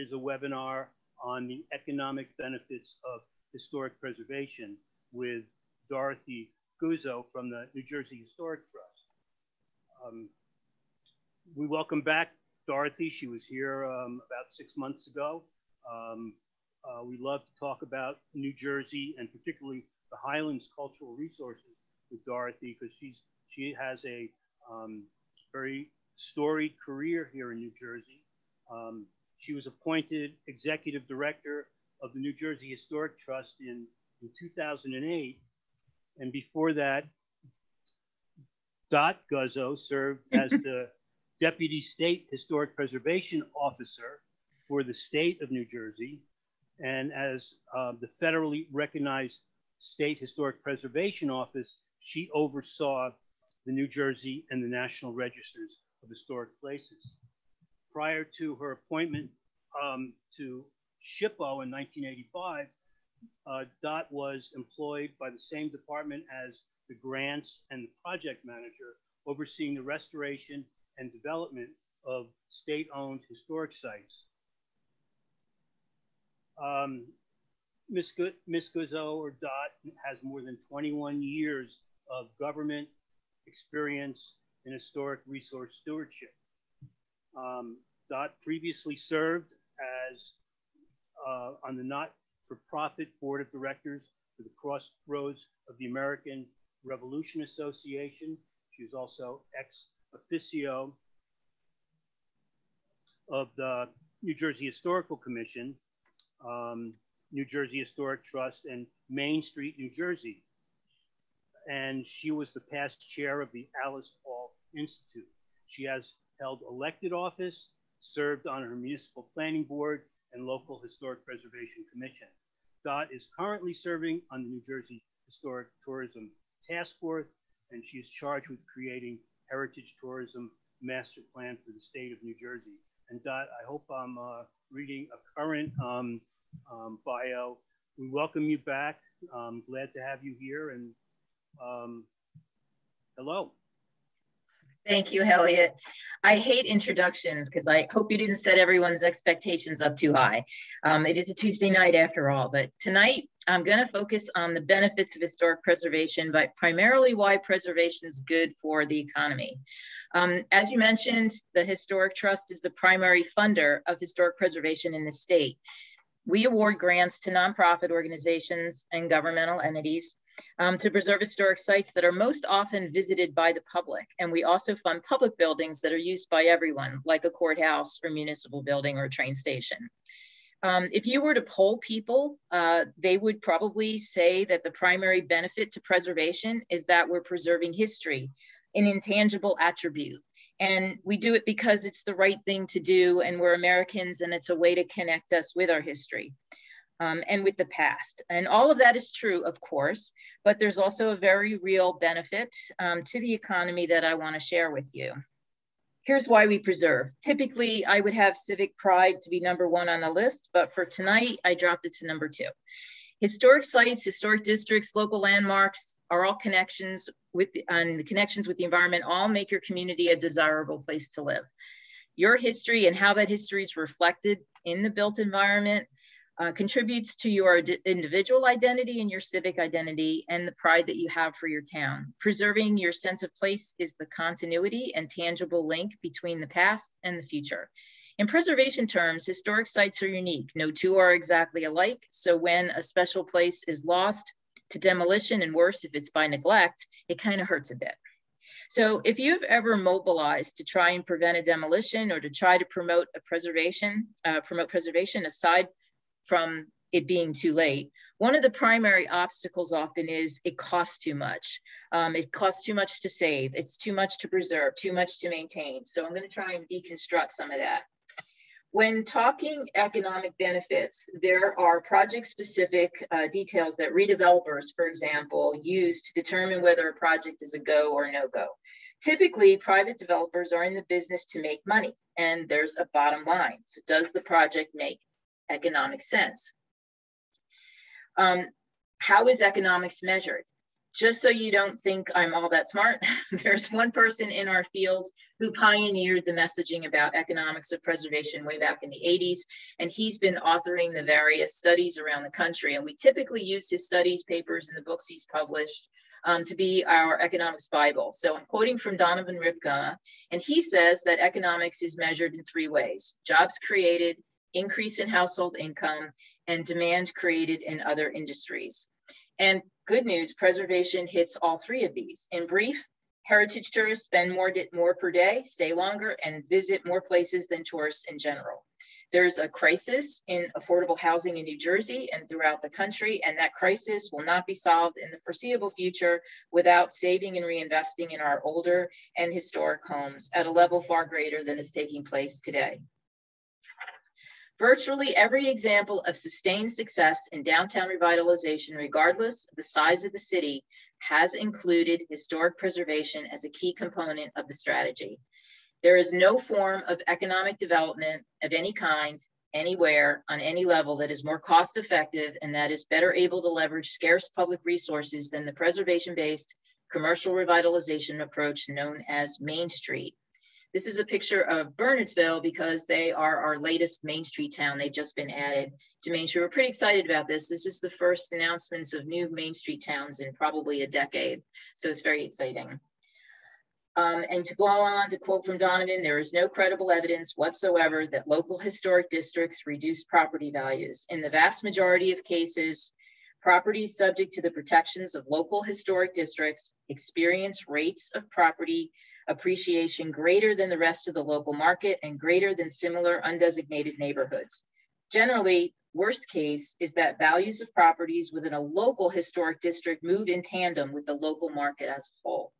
is a webinar on the economic benefits of historic preservation with Dorothy Guzzo from the New Jersey Historic Trust. Um, we welcome back Dorothy. She was here um, about six months ago. Um, uh, we love to talk about New Jersey and particularly the Highlands cultural resources with Dorothy because she's she has a um, very storied career here in New Jersey. She was appointed executive director of the New Jersey Historic Trust in, in 2008. And before that, Dot Guzzo served as the Deputy State Historic Preservation Officer for the state of New Jersey and as uh, the federally recognized State Historic Preservation Office, she oversaw the New Jersey and the National Registers of Historic Places. Prior to her appointment um, to SHPO in 1985, uh, Dot was employed by the same department as the grants and the project manager, overseeing the restoration and development of state-owned historic sites. Um, Ms. Guzzo or Dot has more than 21 years of government experience in historic resource stewardship. Um, Dot previously served as uh, on the not-for-profit board of directors for the Crossroads of the American Revolution Association. She was also ex officio of the New Jersey Historical Commission, um, New Jersey Historic Trust, and Main Street, New Jersey. And she was the past chair of the Alice Paul Institute. She has held elected office, served on her municipal planning board and local historic preservation commission. Dot is currently serving on the New Jersey Historic Tourism Task Force, and she is charged with creating heritage tourism master plan for the state of New Jersey. And Dot, I hope I'm uh, reading a current um, um, bio. We welcome you back. Glad to have you here and um, hello. Thank you, Elliot. I hate introductions because I hope you didn't set everyone's expectations up too high. Um, it is a Tuesday night after all, but tonight I'm going to focus on the benefits of historic preservation, but primarily why preservation is good for the economy. Um, as you mentioned, the Historic Trust is the primary funder of historic preservation in the state. We award grants to nonprofit organizations and governmental entities um, to preserve historic sites that are most often visited by the public. And we also fund public buildings that are used by everyone, like a courthouse or municipal building or a train station. Um, if you were to poll people, uh, they would probably say that the primary benefit to preservation is that we're preserving history, an intangible attribute. And we do it because it's the right thing to do, and we're Americans, and it's a way to connect us with our history um, and with the past. And all of that is true, of course, but there's also a very real benefit um, to the economy that I want to share with you. Here's why we preserve. Typically, I would have civic pride to be number one on the list, but for tonight, I dropped it to number two. Historic sites, historic districts, local landmarks are all connections with the, and the connections with the environment all make your community a desirable place to live. Your history and how that history is reflected in the built environment uh, contributes to your individual identity and your civic identity and the pride that you have for your town. Preserving your sense of place is the continuity and tangible link between the past and the future. In preservation terms, historic sites are unique. No two are exactly alike. So when a special place is lost to demolition and worse, if it's by neglect, it kind of hurts a bit. So if you've ever mobilized to try and prevent a demolition or to try to promote a preservation, uh, promote preservation aside from it being too late. One of the primary obstacles often is it costs too much. Um, it costs too much to save. It's too much to preserve, too much to maintain. So I'm going to try and deconstruct some of that. When talking economic benefits, there are project specific uh, details that redevelopers, for example, use to determine whether a project is a go or no go. Typically, private developers are in the business to make money, and there's a bottom line. So, does the project make economic sense. Um, how is economics measured? just so you don't think I'm all that smart, there's one person in our field who pioneered the messaging about economics of preservation way back in the 80s, and he's been authoring the various studies around the country. And we typically use his studies papers and the books he's published um, to be our economics Bible. So I'm quoting from Donovan Rypkema, and he says that economics is measured in three ways jobs created, increase in household income, and demand created in other industries. And good news, preservation hits all three of these. In brief, heritage tourists spend more, more per day, stay longer, and visit more places than tourists in general. There's a crisis in affordable housing in New Jersey and throughout the country, and that crisis will not be solved in the foreseeable future without saving and reinvesting in our older and historic homes at a level far greater than is taking place today. Virtually every example of sustained success in downtown revitalization, regardless of the size of the city, has included historic preservation as a key component of the strategy. There is no form of economic development of any kind, anywhere, on any level that is more cost effective and that is better able to leverage scarce public resources than the preservation-based commercial revitalization approach known as Main Street. This is a picture of Bernardsville because they are our latest Main Street town. They've just been added to Main Street. We're pretty excited about this. This is the first announcements of new Main Street towns in probably a decade. So it's very exciting. Um, and to go on to quote from Donovan, there is no credible evidence whatsoever that local historic districts reduce property values. In the vast majority of cases, properties subject to the protections of local historic districts experience rates of property appreciation greater than the rest of the local market and greater than similar undesignated neighborhoods. Generally, worst case is that values of properties within a local historic district move in tandem with the local market as a whole.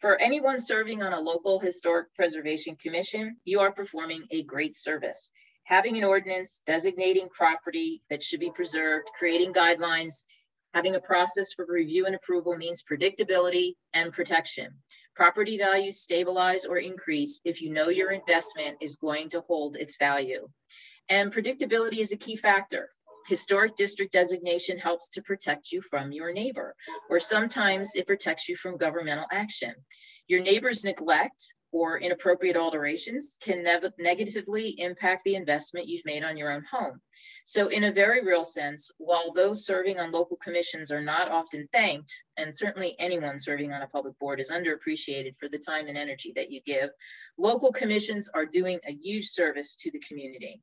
For anyone serving on a local historic preservation commission, you are performing a great service. Having an ordinance designating property that should be preserved, creating guidelines, having a process for review and approval means predictability and protection. Property values stabilize or increase if you know your investment is going to hold its value. And predictability is a key factor. Historic district designation helps to protect you from your neighbor, or sometimes it protects you from governmental action. Your neighbor's neglect or inappropriate alterations can ne negatively impact the investment you've made on your own home. So in a very real sense, while those serving on local commissions are not often thanked, and certainly anyone serving on a public board is underappreciated for the time and energy that you give, local commissions are doing a huge service to the community.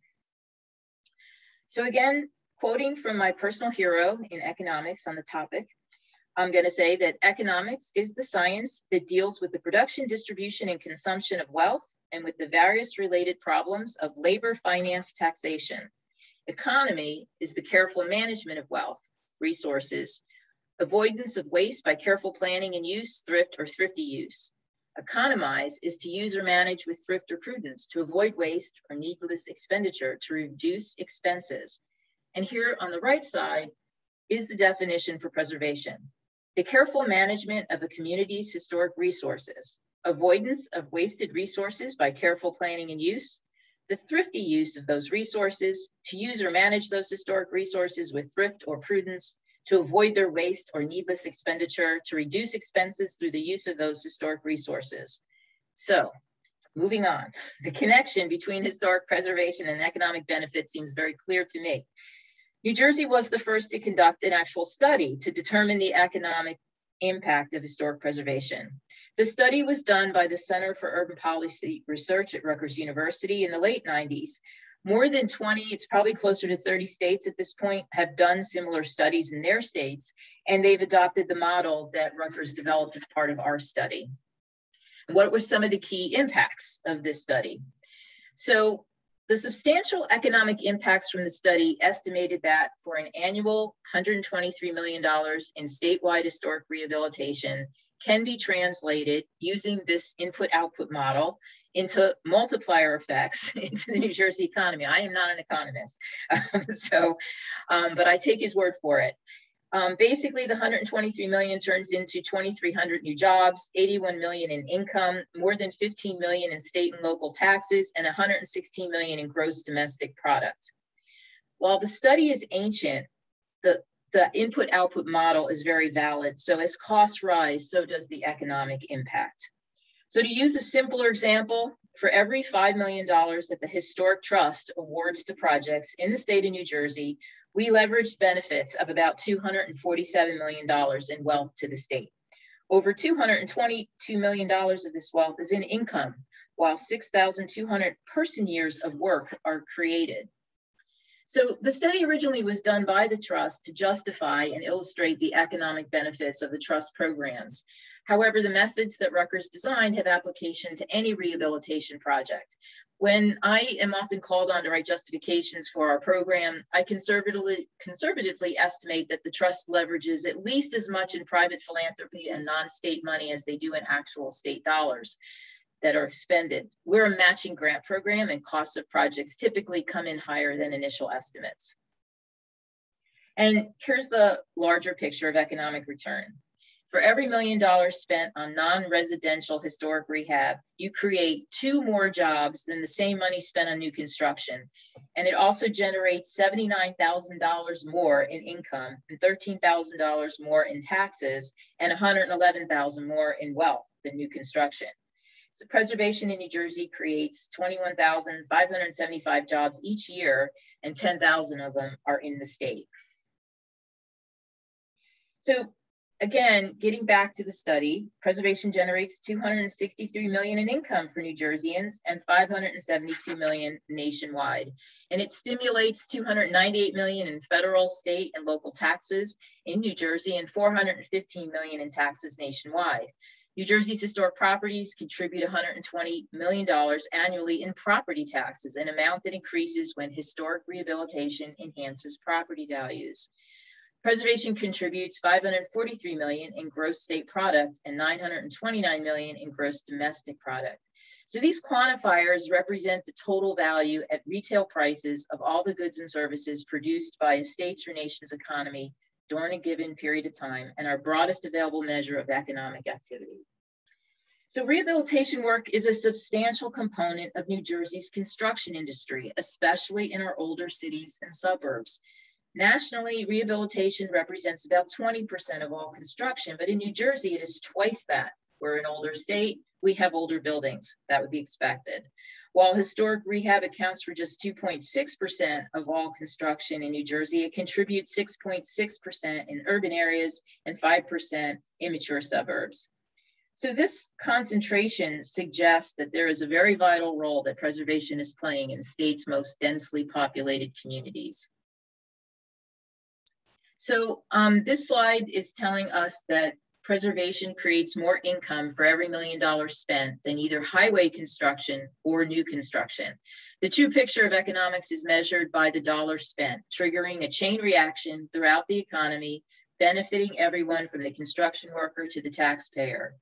So again, quoting from my personal hero in economics on the topic, I'm going to say that economics is the science that deals with the production, distribution, and consumption of wealth and with the various related problems of labor, finance, taxation. Economy is the careful management of wealth, resources, avoidance of waste by careful planning and use, thrift or thrifty use. Economize is to use or manage with thrift or prudence to avoid waste or needless expenditure to reduce expenses. And here on the right side is the definition for preservation the careful management of a community's historic resources, avoidance of wasted resources by careful planning and use, the thrifty use of those resources, to use or manage those historic resources with thrift or prudence, to avoid their waste or needless expenditure, to reduce expenses through the use of those historic resources. So moving on, the connection between historic preservation and economic benefit seems very clear to me. New Jersey was the first to conduct an actual study to determine the economic impact of historic preservation. The study was done by the Center for Urban Policy Research at Rutgers University in the late 90s. More than 20, it's probably closer to 30 states at this point, have done similar studies in their states, and they've adopted the model that Rutgers developed as part of our study. What were some of the key impacts of this study? So the substantial economic impacts from the study estimated that for an annual $123 million in statewide historic rehabilitation can be translated using this input output model into multiplier effects into the New Jersey economy. I am not an economist, so, um, but I take his word for it. Um, basically, the 123 million turns into 2,300 new jobs, 81 million in income, more than 15 million in state and local taxes, and 116 million in gross domestic product. While the study is ancient, the the input output model is very valid. So as costs rise, so does the economic impact. So to use a simpler example, for every $5 million that the Historic Trust awards to projects in the state of New Jersey, we leveraged benefits of about $247 million in wealth to the state. Over $222 million of this wealth is in income, while 6,200 person years of work are created. So the study originally was done by the trust to justify and illustrate the economic benefits of the trust programs. However, the methods that Rutgers designed have application to any rehabilitation project. When I am often called on to write justifications for our program, I conservatively, conservatively estimate that the trust leverages at least as much in private philanthropy and non-state money as they do in actual state dollars that are expended. We're a matching grant program and costs of projects typically come in higher than initial estimates. And here's the larger picture of economic return. For every million dollars spent on non-residential historic rehab, you create two more jobs than the same money spent on new construction. And it also generates $79,000 more in income and $13,000 more in taxes and $111,000 more in wealth than new construction. So preservation in New Jersey creates 21,575 jobs each year, and 10,000 of them are in the state. So again, getting back to the study, preservation generates 263 million in income for New Jerseyans and 572 million nationwide. And it stimulates 298 million in federal, state, and local taxes in New Jersey and 415 million in taxes nationwide. New Jersey's historic properties contribute $120 million annually in property taxes, an amount that increases when historic rehabilitation enhances property values. Preservation contributes 543 million in gross state product and 929 million in gross domestic product. So these quantifiers represent the total value at retail prices of all the goods and services produced by a state's or nation's economy during a given period of time and our broadest available measure of economic activity. So rehabilitation work is a substantial component of New Jersey's construction industry, especially in our older cities and suburbs. Nationally, rehabilitation represents about 20% of all construction, but in New Jersey, it is twice that. We're an older state, we have older buildings, that would be expected. While historic rehab accounts for just 2.6% of all construction in New Jersey, it contributes 6.6% in urban areas and 5% in mature suburbs. So this concentration suggests that there is a very vital role that preservation is playing in the state's most densely populated communities. So um, this slide is telling us that preservation creates more income for every million dollars spent than either highway construction or new construction. The true picture of economics is measured by the dollar spent, triggering a chain reaction throughout the economy, benefiting everyone from the construction worker to the taxpayer.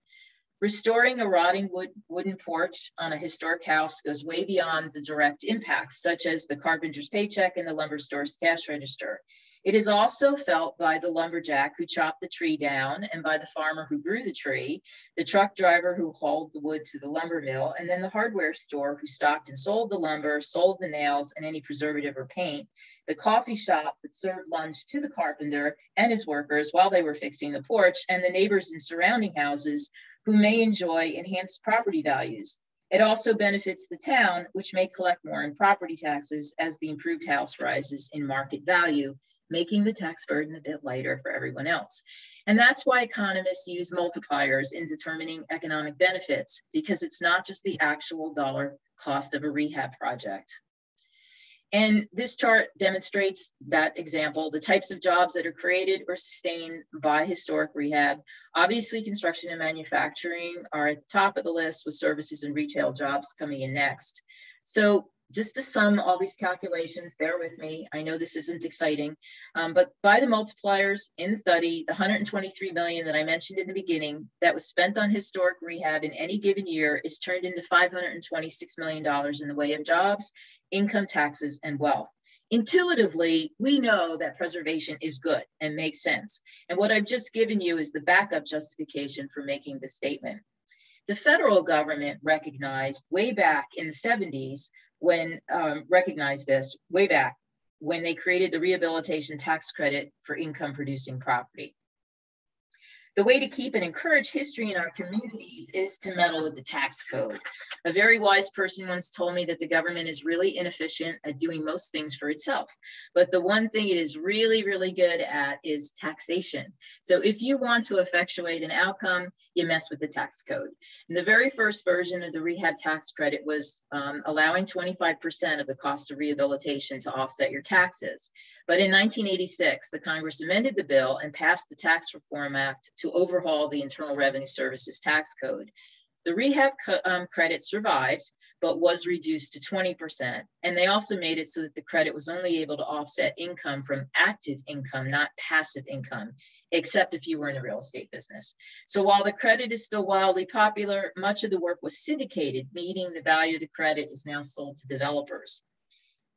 Restoring a rotting wood, wooden porch on a historic house goes way beyond the direct impacts, such as the carpenter's paycheck and the lumber store's cash register. It is also felt by the lumberjack who chopped the tree down and by the farmer who grew the tree, the truck driver who hauled the wood to the lumber mill, and then the hardware store who stocked and sold the lumber, sold the nails and any preservative or paint, the coffee shop that served lunch to the carpenter and his workers while they were fixing the porch, and the neighbors in surrounding houses who may enjoy enhanced property values. It also benefits the town, which may collect more in property taxes as the improved house rises in market value making the tax burden a bit lighter for everyone else. And that's why economists use multipliers in determining economic benefits, because it's not just the actual dollar cost of a rehab project. And this chart demonstrates that example, the types of jobs that are created or sustained by historic rehab. Obviously, construction and manufacturing are at the top of the list with services and retail jobs coming in next. So just to sum all these calculations, bear with me. I know this isn't exciting, um, but by the multipliers in the study, the 123 million that I mentioned in the beginning that was spent on historic rehab in any given year is turned into $526 million in the way of jobs, income taxes, and wealth. Intuitively, we know that preservation is good and makes sense. And what I've just given you is the backup justification for making the statement. The federal government recognized way back in the 70s when um, recognized this way back when they created the rehabilitation tax credit for income producing property. The way to keep and encourage history in our communities is to meddle with the tax code. A very wise person once told me that the government is really inefficient at doing most things for itself. But the one thing it is really, really good at is taxation. So if you want to effectuate an outcome, you mess with the tax code. And the very first version of the rehab tax credit was um, allowing 25% of the cost of rehabilitation to offset your taxes. But in 1986, the Congress amended the bill and passed the Tax Reform Act to overhaul the Internal Revenue Services tax code. The rehab um, credit survived, but was reduced to 20%. And they also made it so that the credit was only able to offset income from active income, not passive income, except if you were in the real estate business. So while the credit is still wildly popular, much of the work was syndicated, meaning the value of the credit is now sold to developers.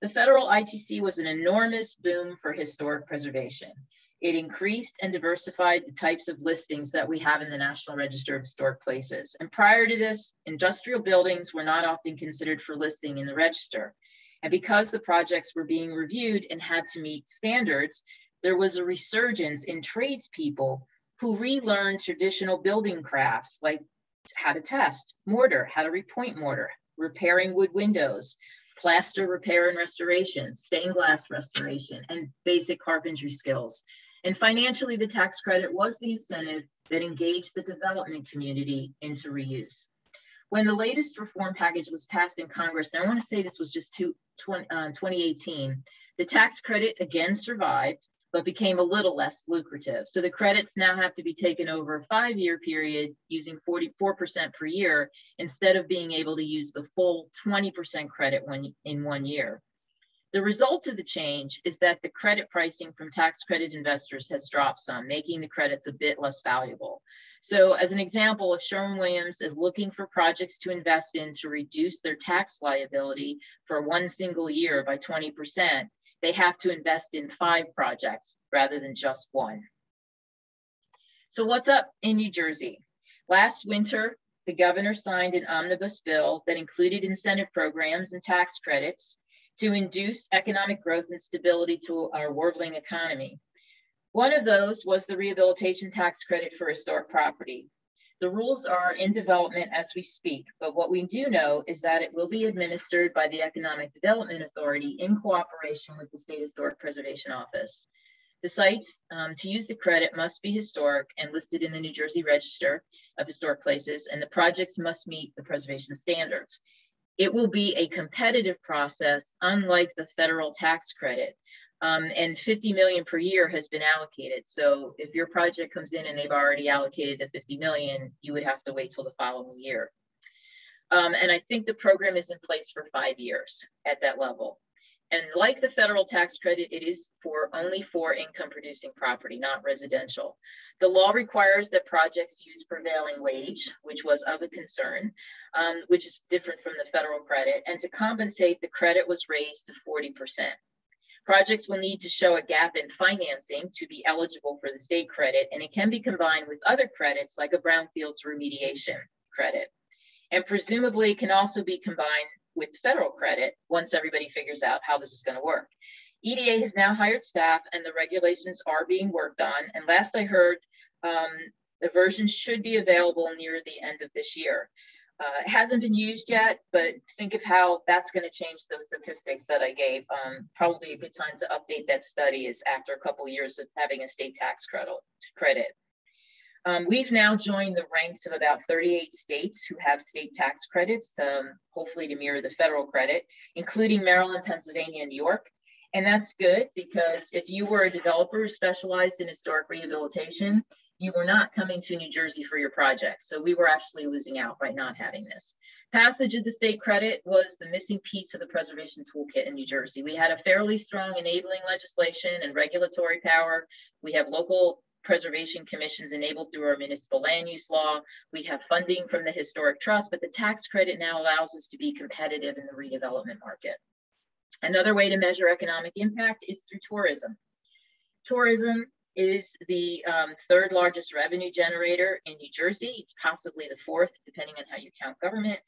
The federal ITC was an enormous boom for historic preservation. It increased and diversified the types of listings that we have in the National Register of Historic Places. And prior to this, industrial buildings were not often considered for listing in the register. And because the projects were being reviewed and had to meet standards, there was a resurgence in tradespeople who relearned traditional building crafts like how to test mortar, how to repoint mortar, repairing wood windows, plaster repair and restoration, stained glass restoration, and basic carpentry skills. And financially, the tax credit was the incentive that engaged the development community into reuse. When the latest reform package was passed in Congress, and I want to say this was just two, 20, uh, 2018, the tax credit again survived, but became a little less lucrative. So the credits now have to be taken over a five year period using 44% per year instead of being able to use the full 20% credit in one year. The result of the change is that the credit pricing from tax credit investors has dropped some, making the credits a bit less valuable. So as an example, if Sherwin-Williams is looking for projects to invest in to reduce their tax liability for one single year by 20%, they have to invest in five projects rather than just one. So what's up in New Jersey? Last winter, the governor signed an omnibus bill that included incentive programs and tax credits to induce economic growth and stability to our warbling economy. One of those was the rehabilitation tax credit for historic property. The rules are in development as we speak, but what we do know is that it will be administered by the Economic Development Authority in cooperation with the State Historic Preservation Office. The sites um, to use the credit must be historic and listed in the New Jersey Register of Historic Places, and the projects must meet the preservation standards. It will be a competitive process, unlike the federal tax credit, um, and 50 million per year has been allocated. So if your project comes in and they've already allocated the 50 million, you would have to wait till the following year. Um, and I think the program is in place for five years at that level. And like the federal tax credit, it is for only for income producing property, not residential. The law requires that projects use prevailing wage, which was of a concern, um, which is different from the federal credit. And to compensate, the credit was raised to 40%. Projects will need to show a gap in financing to be eligible for the state credit, and it can be combined with other credits like a brownfields remediation credit. And presumably it can also be combined with federal credit once everybody figures out how this is going to work. EDA has now hired staff and the regulations are being worked on. And last I heard, um, the version should be available near the end of this year. Uh, it hasn't been used yet, but think of how that's going to change those statistics that I gave. Um, probably a good time to update that study is after a couple of years of having a state tax credit. Um, we've now joined the ranks of about 38 states who have state tax credits, um, hopefully to mirror the federal credit, including Maryland, Pennsylvania, and New York. And that's good because if you were a developer specialized in historic rehabilitation, you were not coming to New Jersey for your project. So we were actually losing out by not having this. Passage of the state credit was the missing piece of the preservation toolkit in New Jersey. We had a fairly strong enabling legislation and regulatory power. We have local preservation commissions enabled through our municipal land use law. We have funding from the historic trust, but the tax credit now allows us to be competitive in the redevelopment market. Another way to measure economic impact is through tourism. Tourism is the um, third largest revenue generator in New Jersey. It's possibly the fourth, depending on how you count government.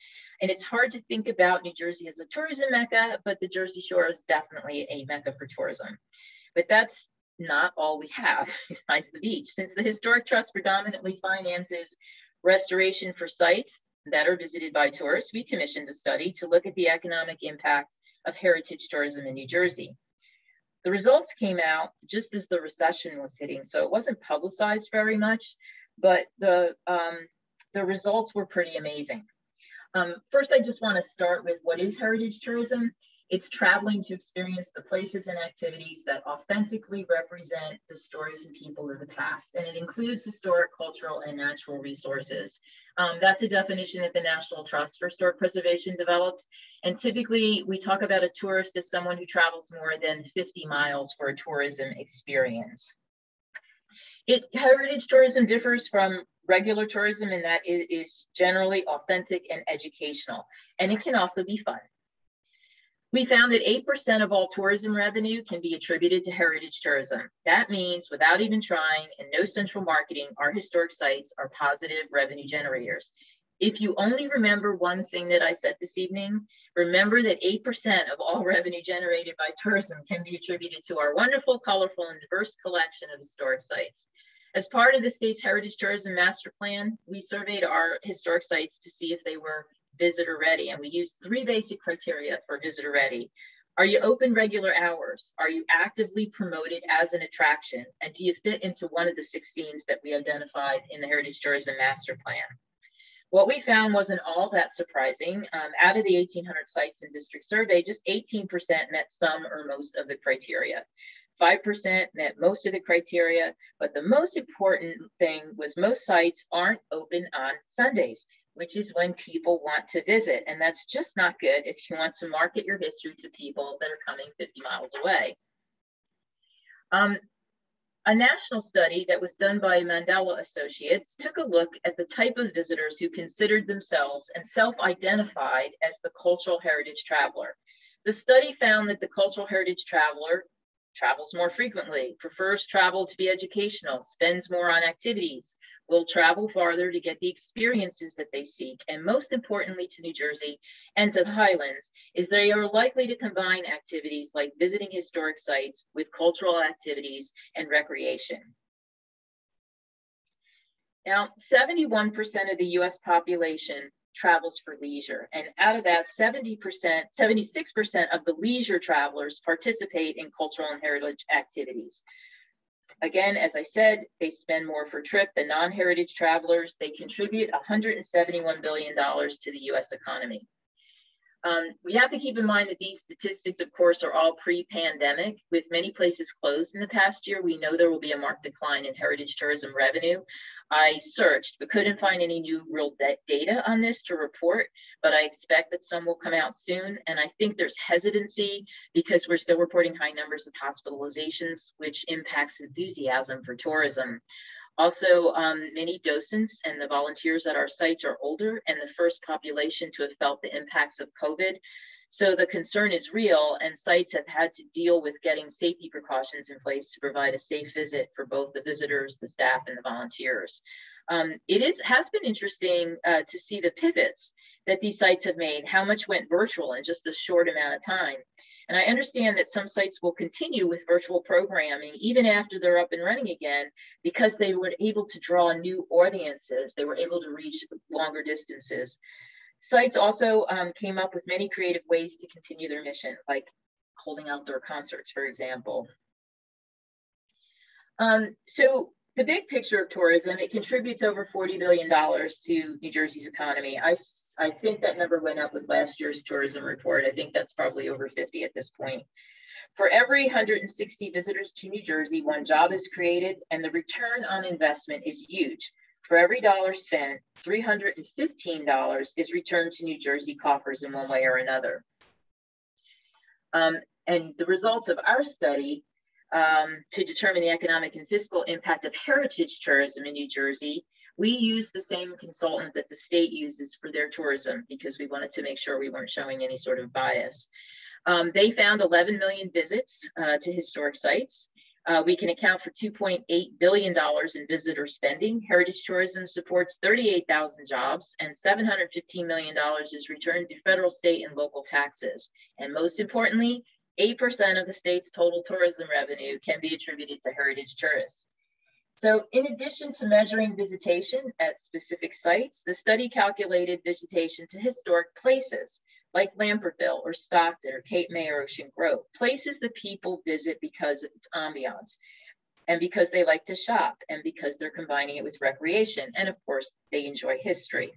And it's hard to think about New Jersey as a tourism mecca, but the Jersey Shore is definitely a mecca for tourism. But that's not all we have besides the beach. Since the Historic Trust predominantly finances restoration for sites that are visited by tourists, we commissioned a study to look at the economic impact of heritage tourism in New Jersey. The results came out just as the recession was hitting, so it wasn't publicized very much, but the, um, the results were pretty amazing. Um, first, I just want to start with what is heritage tourism. It's traveling to experience the places and activities that authentically represent the stories and people of the past. And it includes historic, cultural, and natural resources. Um, that's a definition that the National Trust for Historic Preservation developed. And typically we talk about a tourist as someone who travels more than 50 miles for a tourism experience. It, heritage tourism differs from regular tourism in that it is generally authentic and educational, and it can also be fun. We found that 8% of all tourism revenue can be attributed to heritage tourism. That means without even trying and no central marketing, our historic sites are positive revenue generators. If you only remember one thing that I said this evening, remember that 8% of all revenue generated by tourism can be attributed to our wonderful, colorful, and diverse collection of historic sites. As part of the state's Heritage Tourism Master Plan, we surveyed our historic sites to see if they were visitor ready. And we used three basic criteria for visitor ready. Are you open regular hours? Are you actively promoted as an attraction? And do you fit into one of the 16s that we identified in the Heritage Tourism Master Plan? What we found wasn't all that surprising. Um, out of the 1,800 sites in district survey, just 18% met some or most of the criteria. 5% met most of the criteria, but the most important thing was most sites aren't open on Sundays which is when people want to visit. And that's just not good if you want to market your history to people that are coming 50 miles away. Um, a national study that was done by Mandala Associates took a look at the type of visitors who considered themselves and self-identified as the cultural heritage traveler. The study found that the cultural heritage traveler travels more frequently, prefers travel to be educational, spends more on activities, will travel farther to get the experiences that they seek, and most importantly to New Jersey and to the Highlands, is they are likely to combine activities like visiting historic sites with cultural activities and recreation. Now, 71% of the US population travels for leisure. And out of that, 70%, 76% of the leisure travelers participate in cultural and heritage activities. Again, as I said, they spend more for trip than non-heritage travelers. They contribute $171 billion to the US economy. Um, we have to keep in mind that these statistics, of course, are all pre-pandemic. With many places closed in the past year, we know there will be a marked decline in heritage tourism revenue. I searched but couldn't find any new real data on this to report, but I expect that some will come out soon. And I think there's hesitancy because we're still reporting high numbers of hospitalizations, which impacts enthusiasm for tourism. Also, um, many docents and the volunteers at our sites are older and the first population to have felt the impacts of COVID. So the concern is real and sites have had to deal with getting safety precautions in place to provide a safe visit for both the visitors, the staff, and the volunteers. Um, it is has been interesting uh, to see the pivots that these sites have made, how much went virtual in just a short amount of time. And I understand that some sites will continue with virtual programming even after they're up and running again because they were able to draw new audiences. They were able to reach longer distances. Sites also um, came up with many creative ways to continue their mission, like holding outdoor concerts, for example. Um, so the big picture of tourism, it contributes over $40 billion to New Jersey's economy. I, I think that number went up with last year's tourism report. I think that's probably over 50 at this point. For every 160 visitors to New Jersey, one job is created and the return on investment is huge. For every dollar spent, $315 is returned to New Jersey coffers in one way or another. Um, and the results of our study um, to determine the economic and fiscal impact of heritage tourism in New Jersey, we used the same consultant that the state uses for their tourism because we wanted to make sure we weren't showing any sort of bias. Um, they found 11 million visits uh, to historic sites. Uh, we can account for $2.8 billion in visitor spending. Heritage tourism supports 38,000 jobs and $715 million is returned through federal, state, and local taxes. And most importantly, 8% of the state's total tourism revenue can be attributed to heritage tourists. So in addition to measuring visitation at specific sites, the study calculated visitation to historic places like Lambertville or Stockton or Cape May or Ocean Grove, places that people visit because of its ambiance and because they like to shop and because they're combining it with recreation. And of course, they enjoy history.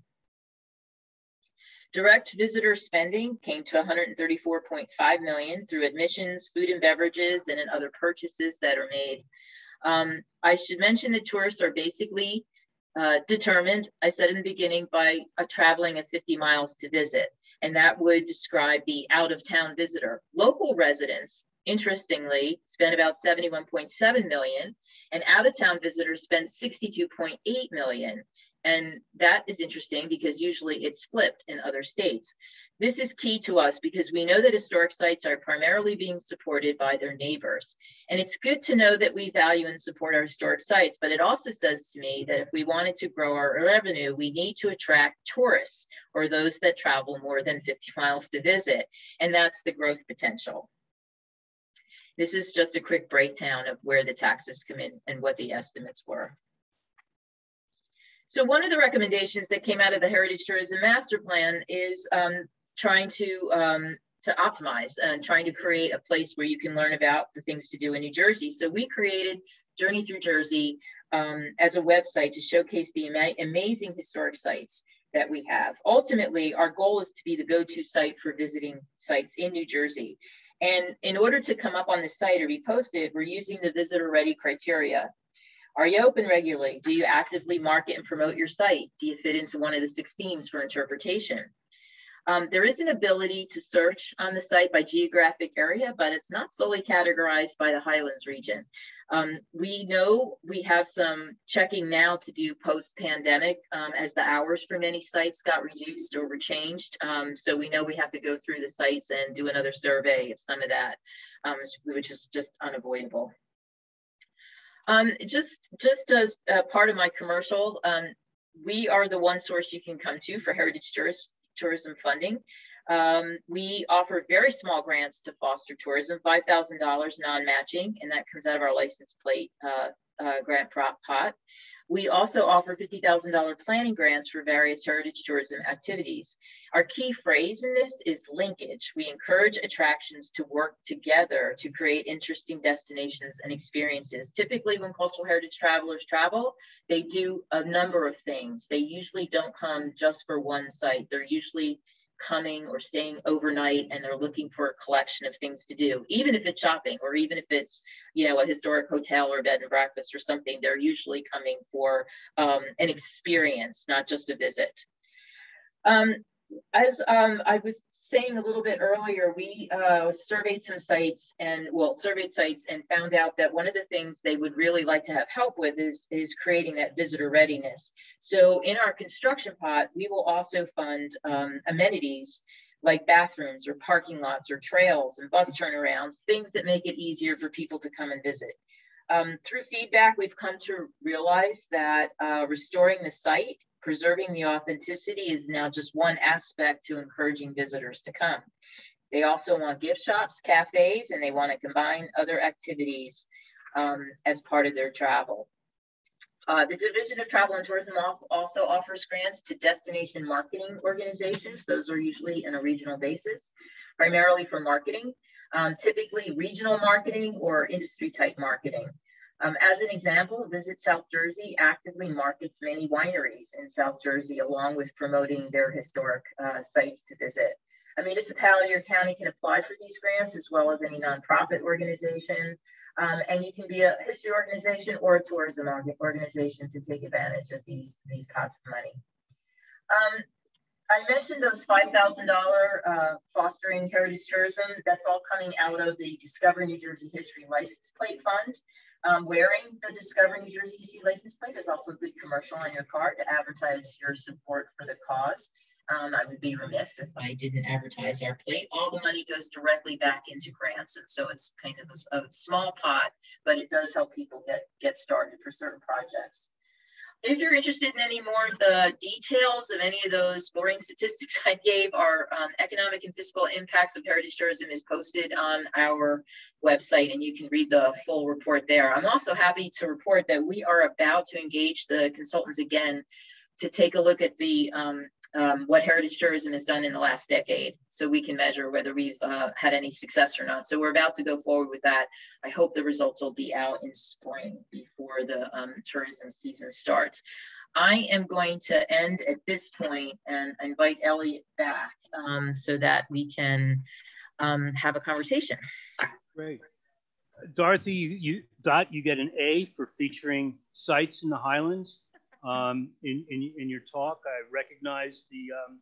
Direct visitor spending came to 134.5 million through admissions, food and beverages, and in other purchases that are made. Um, I should mention that tourists are basically uh, determined, I said in the beginning, by uh, traveling at 50 miles to visit and that would describe the out of town visitor. Local residents, interestingly, spend about 71.7 million, and out of town visitors spend 62.8 million. And that is interesting because usually it's flipped in other states. This is key to us because we know that historic sites are primarily being supported by their neighbors. And it's good to know that we value and support our historic sites, but it also says to me that if we wanted to grow our revenue, we need to attract tourists or those that travel more than 50 miles to visit. And that's the growth potential. This is just a quick breakdown of where the taxes come in and what the estimates were. So one of the recommendations that came out of the Heritage Tourism Master Plan is um, trying to um, to optimize and trying to create a place where you can learn about the things to do in New Jersey. So we created Journey Through Jersey um, as a website to showcase the ama amazing historic sites that we have. Ultimately, our goal is to be the go-to site for visiting sites in New Jersey. And in order to come up on the site or be posted, we're using the visitor ready criteria. Are you open regularly? Do you actively market and promote your site? Do you fit into one of the six themes for interpretation? Um, there is an ability to search on the site by geographic area, but it's not solely categorized by the Highlands region. Um, we know we have some checking now to do post-pandemic um, as the hours for many sites got reduced or were changed. Um, so we know we have to go through the sites and do another survey of some of that, um, which is just unavoidable. Um, just, just as part of my commercial, we are the one source you can come to for heritage tourists tourism funding. Um, we offer very small grants to foster tourism, $5,000 non-matching, and that comes out of our license plate uh, uh, grant pot. We also offer $50,000 planning grants for various heritage tourism activities. Our key phrase in this is linkage. We encourage attractions to work together to create interesting destinations and experiences. Typically, when cultural heritage travelers travel, they do a number of things. They usually don't come just for one site. They're usually coming or staying overnight and they're looking for a collection of things to do. Even if it's shopping or even if it's you know a historic hotel or bed and breakfast or something they're usually coming for um, an experience not just a visit. Um, as um, I was saying a little bit earlier, we uh, surveyed some sites and well, surveyed sites and found out that one of the things they would really like to have help with is, is creating that visitor readiness. So in our construction pot, we will also fund um, amenities like bathrooms or parking lots or trails and bus turnarounds, things that make it easier for people to come and visit. Um, through feedback, we've come to realize that uh, restoring the site preserving the authenticity is now just one aspect to encouraging visitors to come. They also want gift shops, cafes, and they want to combine other activities um, as part of their travel. Uh, the Division of Travel and Tourism also offers grants to destination marketing organizations. Those are usually on a regional basis, primarily for marketing, um, typically regional marketing or industry type marketing. Um, as an example, Visit South Jersey actively markets many wineries in South Jersey along with promoting their historic uh, sites to visit. A municipality or county can apply for these grants as well as any nonprofit organization. Um, and you can be a history organization or a tourism organization to take advantage of these, these pots of money. Um, I mentioned those $5,000 uh, fostering heritage tourism. That's all coming out of the Discover New Jersey History License Plate Fund. Um, wearing the Discover New Jersey History license plate is also a good commercial on your car to advertise your support for the cause. Um, I would be remiss if I didn't advertise our plate. All the money goes directly back into grants, and so it's kind of a, a small pot, but it does help people get get started for certain projects. If you're interested in any more of the details of any of those boring statistics I gave, our um, economic and fiscal impacts of heritage tourism is posted on our website and you can read the full report there. I'm also happy to report that we are about to engage the consultants again to take a look at the um, um, what heritage tourism has done in the last decade so we can measure whether we've uh, had any success or not. So we're about to go forward with that. I hope the results will be out in spring before the um, tourism season starts. I am going to end at this point and invite Elliot back um, so that we can um, have a conversation. Great. Dorothy, you, you, Dot, you get an A for featuring sites in the Highlands um, in, in, in, your talk. I recognize the, um,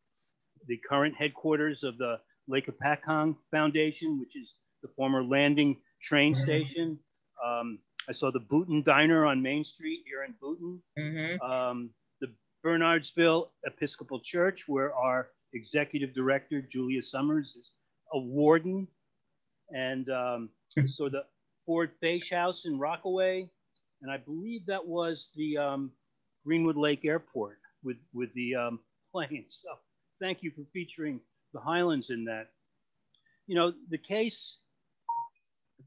the current headquarters of the Lake Hopatcong Foundation, which is the former landing train mm-hmm. station. Um, I saw the Boonton Diner on Main Street here in Boonton. Mm-hmm. Um, the Bernardsville Episcopal Church, where our executive director, Julia Summers, is a warden. And um, so the Ford Faesch House in Rockaway. And I believe that was the um, Greenwood Lake Airport with, with the um, planes. So thank you for featuring the Highlands in that. You know, the case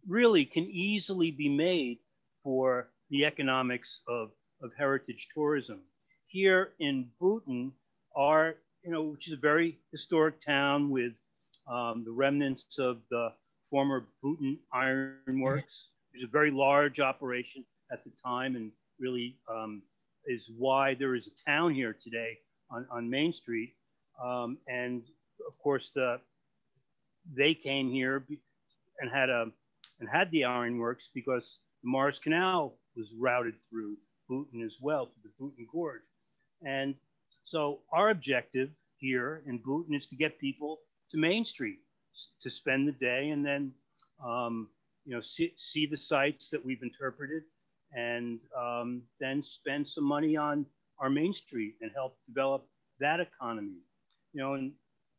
really can easily be made for the economics of, of heritage tourism. Here in Boonton, our, you know, which is a very historic town with um, the remnants of the former Boonton Iron Works, which is a very large operation at the time and really um, is why there is a town here today on, on Main Street. Um, and of course, the, they came here and had a and had the ironworks because the Morris Canal was routed through Boonton as well, to the Boonton Gorge. And so our objective here in Boonton is to get people to Main Street to spend the day and then, um, you know, see, see the sites that we've interpreted and um, then spend some money on our main street and help develop that economy. You know, and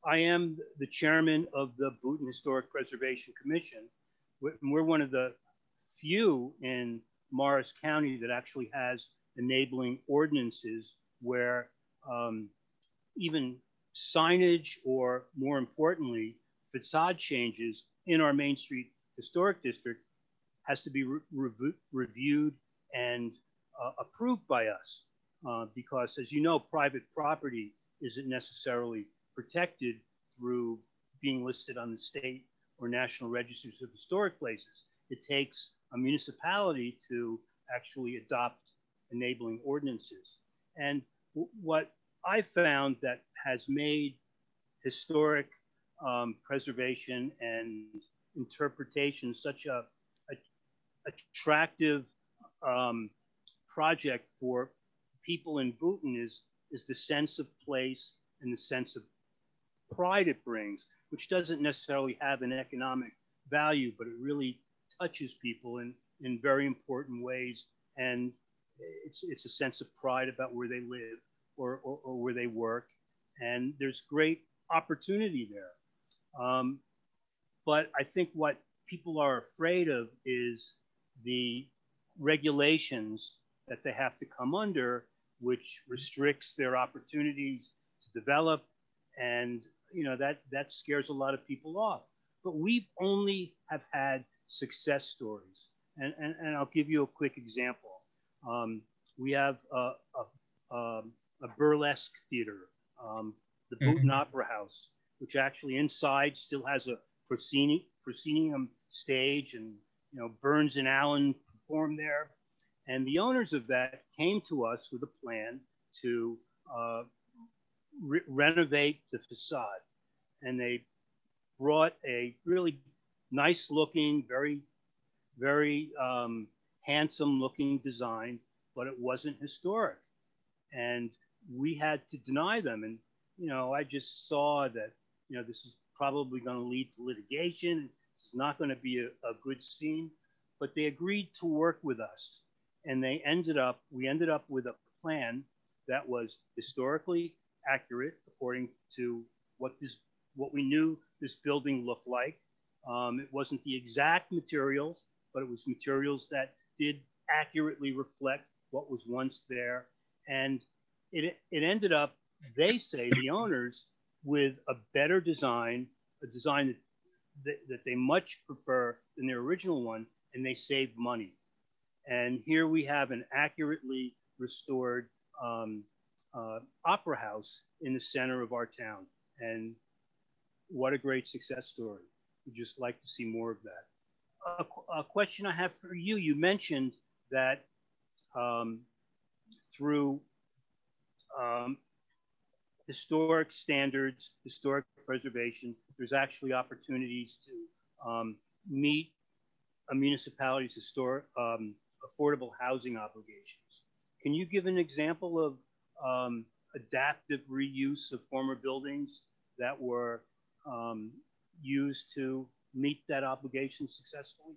I am the chairman of the Boonton Historic Preservation Commission. We're one of the few in Morris County that actually has enabling ordinances where um, even signage or more importantly, facade changes in our Main Street Historic District has to be re reviewed and uh, approved by us uh, because as you know, private property isn't necessarily protected through being listed on the state or national registers of historic places. It takes a municipality to actually adopt enabling ordinances. And what I found that has made historic um, preservation and interpretation such a attractive um, project for people in Boonton is, is the sense of place and the sense of pride it brings, which doesn't necessarily have an economic value, but it really touches people in, in very important ways. And it's, it's a sense of pride about where they live or, or, or where they work. And there's great opportunity there. Um, but I think what people are afraid of is the regulations that they have to come under, which restricts their opportunities to develop. And, you know, that, that scares a lot of people off. But we've only have had success stories. And, and, and I'll give you a quick example. Um, we have a, a, um, a burlesque theater, um, the mm-hmm. Opera House, which actually inside still has a proscenium, proscenium stage and, you know, Burns and Allen performed there. And the owners of that came to us with a plan to uh, re renovate the facade. And they brought a really nice looking, very, very um, handsome looking design, but it wasn't historic. And we had to deny them. And, you know, I just saw that, you know, this is probably going to lead to litigation. Not going to be a, a good scene. but they agreed to work with us. And they ended up, we ended up with a plan that was historically accurate according to what this, what we knew this building looked like. Um, it wasn't the exact materials, but it was materials that did accurately reflect what was once there. And it, it ended up, they say, the owners, with a better design, a design that, that, they much prefer than their original one, and they save money. And here we have an accurately restored um, uh, opera house in the center of our town. And what a great success story. We'd just like to see more of that. A, a question I have for you, you mentioned that um, through um, historic standards, historic preservation, there's actually opportunities to um, meet a municipality's historic, um, affordable housing obligations. Can you give an example of um, adaptive reuse of former buildings that were um, used to meet that obligation successfully?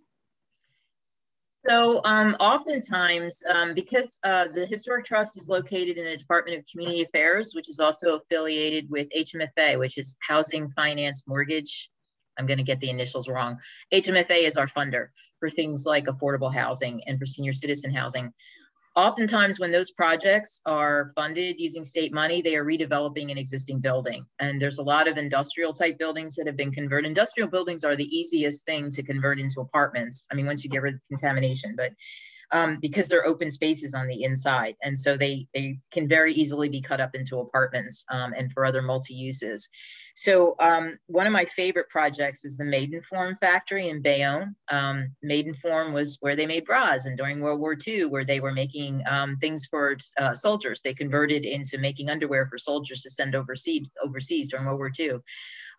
So um, oftentimes, um, because uh, the Historic Trust is located in the Department of Community Affairs, which is also affiliated with HMFA, which is Housing Finance Mortgage. I'm going to get the initials wrong. HMFA is our funder for things like affordable housing and for senior citizen housing oftentimes when those projects are funded using state money they are redeveloping an existing building. And there's a lot of industrial type buildings that have been converted. Industrial buildings are the easiest thing to convert into apartments. I mean once you get rid of contamination but um, because they're open spaces on the inside. And so they they can very easily be cut up into apartments um, and for other multi uses so um, one of my favorite projects is the Maidenform factory in Bayonne. Um, Maidenform was where they made bras, and during World War II, where they were making um, things for uh, soldiers, they converted into making underwear for soldiers to send overseas overseas during World War II.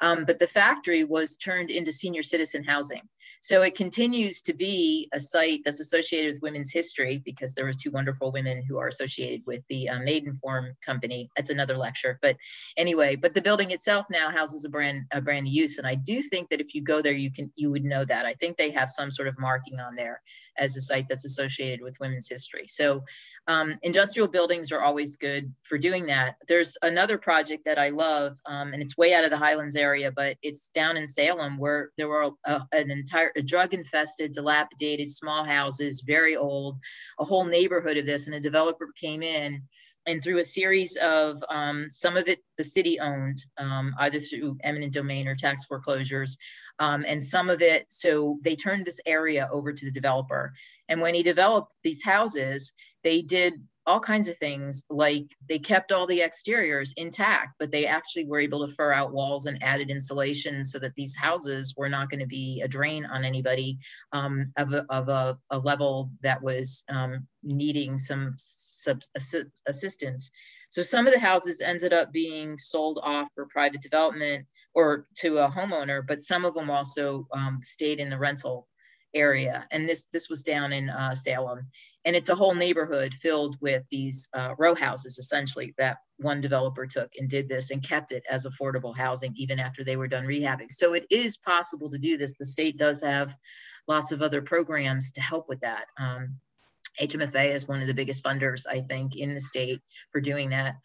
Um, but the factory was turned into senior citizen housing. So it continues to be a site that's associated with women's history because there were two wonderful women who are associated with the uh, Maidenform company. That's another lecture. But anyway, but the building itself now houses a brand a brand new use. And I do think that if you go there, you can you would know that. I think they have some sort of marking on there as a site that's associated with women's history. So um, industrial buildings are always good for doing that. There's another project that I love, um, and it's way out of the Highlands area, but it's down in Salem where there were a, an entire drug infested, dilapidated small houses, very old, a whole neighborhood of this. And a developer came in and through a series of um, some of it the city owned um, either through eminent domain or tax foreclosures um, and some of it so they turned this area over to the developer and when he developed these houses they did all kinds of things like they kept all the exteriors intact but they actually were able to fur out walls and added insulation so that these houses were not going to be a drain on anybody um, of, a, of a, a, level that was um, needing some sub, assi- assistance. So some of the houses ended up being sold off for private development or to a homeowner but some of them also um, stayed in the rental area. And this this was down in uh, salem. And it's a whole neighborhood filled with these uh, row houses essentially that one developer took and did this and kept it as affordable housing even after they were done rehabbing. So it is possible to do this. The state does have lots of other programs to help with that. Um, HMFA is one of the biggest funders, I think, in the state for doing that.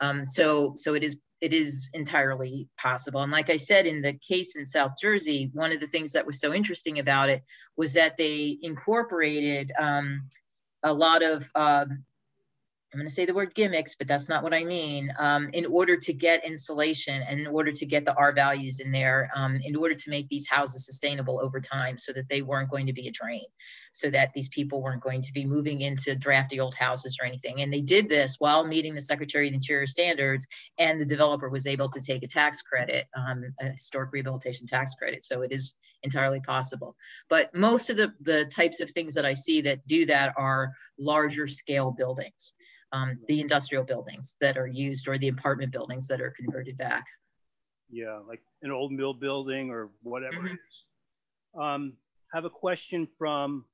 Um, so, so it is it is entirely possible. And like I said, in the case in South Jersey, one of the things that was so interesting about it was that they incorporated um, a lot of um, I'm going to say the word gimmicks, but that's not what I mean. Um, in order to get insulation and in order to get the R values in there, um, in order to make these houses sustainable over time so that they weren't going to be a drain, so that these people weren't going to be moving into drafty old houses or anything. And they did this while meeting the Secretary of Interior standards, and the developer was able to take a tax credit, um, a historic rehabilitation tax credit. So it is entirely possible. But most of the, the types of things that I see that do that are larger scale buildings um, the industrial buildings that are used or the apartment buildings that are converted back. Yeah, like an old mill building or whatever mm -hmm. it is. Um, have a question from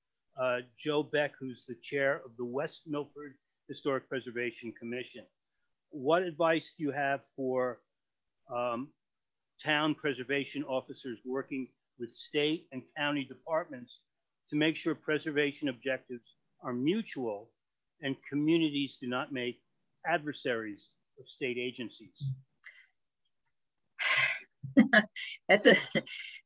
uh, Joe Beck, who's the chair of the West Milford Historic Preservation Commission. What advice do you have for um, town preservation officers working with state and county departments to make sure preservation objectives are mutual and communities do not make adversaries of state agencies. That's a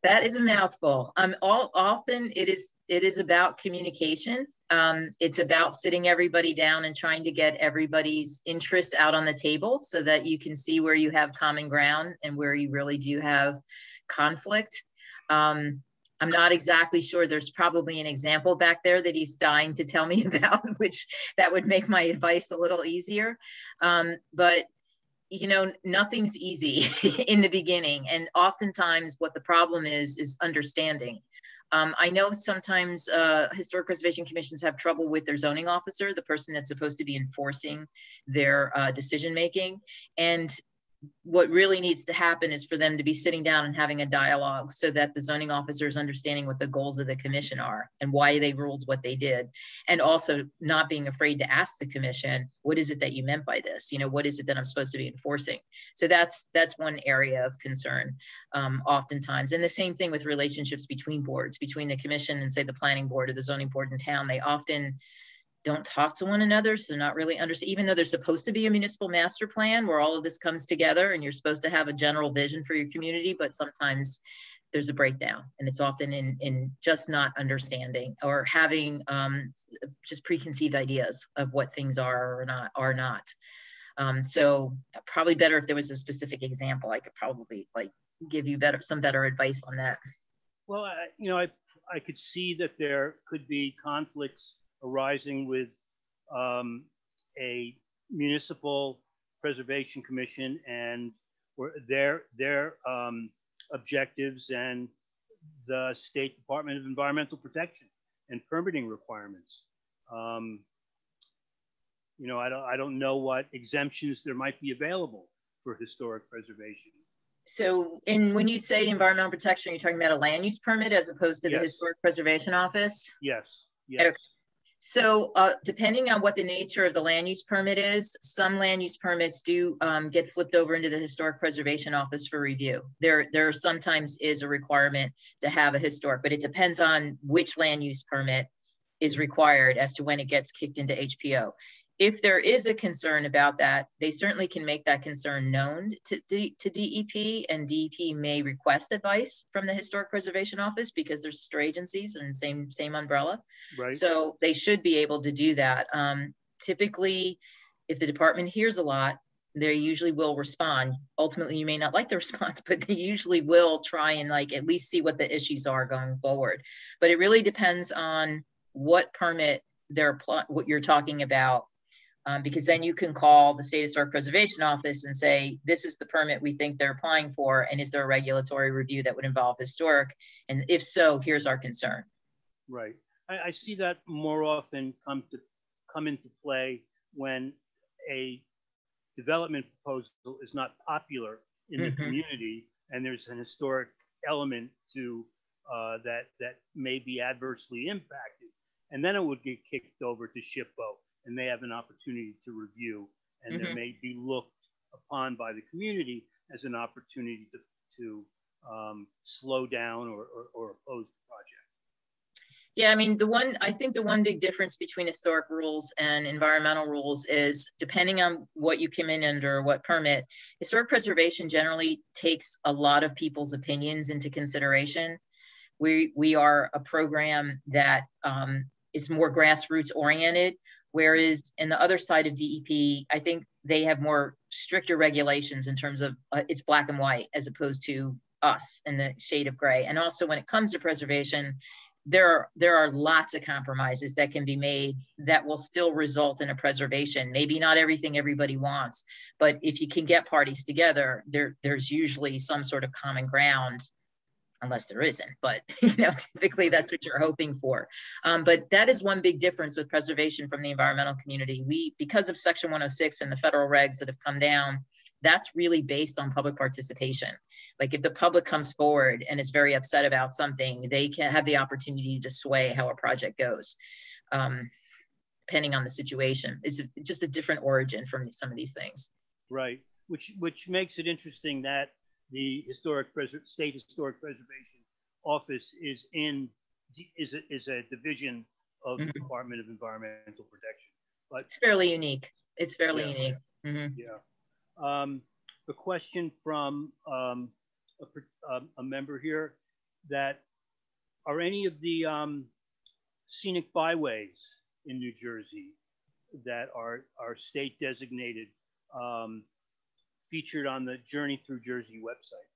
that is a mouthful. Um, all often it is it is about communication. Um, it's about sitting everybody down and trying to get everybody's interest out on the table so that you can see where you have common ground and where you really do have conflict. Um, I'm not exactly sure. There's probably an example back there that he's dying to tell me about, which that would make my advice a little easier. Um, but you know, nothing's easy in the beginning, and oftentimes what the problem is is understanding. Um, I know sometimes uh, historic preservation commissions have trouble with their zoning officer, the person that's supposed to be enforcing their uh, decision making, and what really needs to happen is for them to be sitting down and having a dialogue so that the zoning officer is understanding what the goals of the commission are and why they ruled what they did. And also not being afraid to ask the commission what is it that you meant by this? You know what is it that i'm supposed to be enforcing? So that's that's one area of concern um, oftentimes. And the same thing with relationships between boards between the commission and say the planning board or the zoning board in town. They often don't talk to one another. So not really understand, even though there's supposed to be a municipal master plan where all of this comes together and you're supposed to have a general vision for your community, but sometimes there's a breakdown and it's often in, in just not understanding or having um, just preconceived ideas of what things are or not are not. Um, so probably better if there was a specific example, I could probably like give you better, some better advice on that. Well, I, you know, I, I could see that there could be conflicts arising with um, a municipal preservation commission and their their um, objectives and the State Department of Environmental Protection and permitting requirements. Um, you know, I don't, I don't know what exemptions there might be available for historic preservation. So, and when you say environmental protection, you're talking about a land use permit as opposed to yes. the historic preservation office? Yes. Yes. Okay. So uh, depending on what the nature of the land use permit is, some land use permits do um, get flipped over into the Historic Preservation Office for review. There, there sometimes is a requirement to have a historic, but it depends on which land use permit is required as to when it gets kicked into HPO if there is a concern about that, they certainly can make that concern known to, D, to DEP, and DEP may request advice from the Historic Preservation Office because they're sister agencies and same same umbrella. Right. So they should be able to do that. Um, typically, if the department hears a lot, they usually will respond. Ultimately, you may not like the response, but they usually will try and like at least see what the issues are going forward. But it really depends on what permit they're what you're talking about um, because then you can call the State Historic Preservation Office and say, this is the permit we think they're applying for, and is there a regulatory review that would involve historic? And if so, here's our concern. Right. I, I see that more often come to come into play when a development proposal is not popular in the community, and there's an historic element to uh, that that may be adversely impacted, and then it would get kicked over to SHPO and they have an opportunity to review, and mm-hmm. there may be looked upon by the community as an opportunity to, to um, slow down or, or, or oppose the project. Yeah, I mean, the one, I think the one big difference between historic rules and environmental rules is depending on what you come in under, what permit, historic preservation generally takes a lot of people's opinions into consideration. We, we are a program that um, is more grassroots oriented. Whereas in the other side of DEP, I think they have more stricter regulations in terms of uh, it's black and white as opposed to us in the shade of gray. And also when it comes to preservation, there are there are lots of compromises that can be made that will still result in a preservation. Maybe not everything everybody wants, but if you can get parties together, there there's usually some sort of common ground unless there isn't, but you know, typically that's what you're hoping for. Um, but that is one big difference with preservation from the environmental community. We, because of Section 106 and the federal regs that have come down, that's really based on public participation. Like if the public comes forward and is very upset about something, they can have the opportunity to sway how a project goes, um, depending on the situation. It's just a different origin from some of these things. Right, which which makes it interesting that the historic state historic preservation office is in is a, is a division of mm-hmm. the Department of Environmental Protection. But it's fairly unique. It's fairly yeah, unique. Mm-hmm. Yeah. Um, the question from um, a, um, a, member here that are any of the um, scenic byways in New Jersey that are, are state designated um, featured on the Journey Through Jersey website?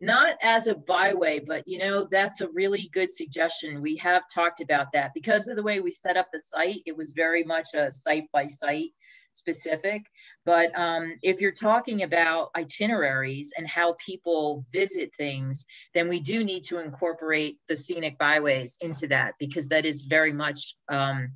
Not as a byway, but you know, that's a really good suggestion. We have talked about that because of the way we set up the site. It was very much a site by site specific. But um, if you're talking about itineraries and how people visit things, then we do need to incorporate the scenic byways into that because that is very much um,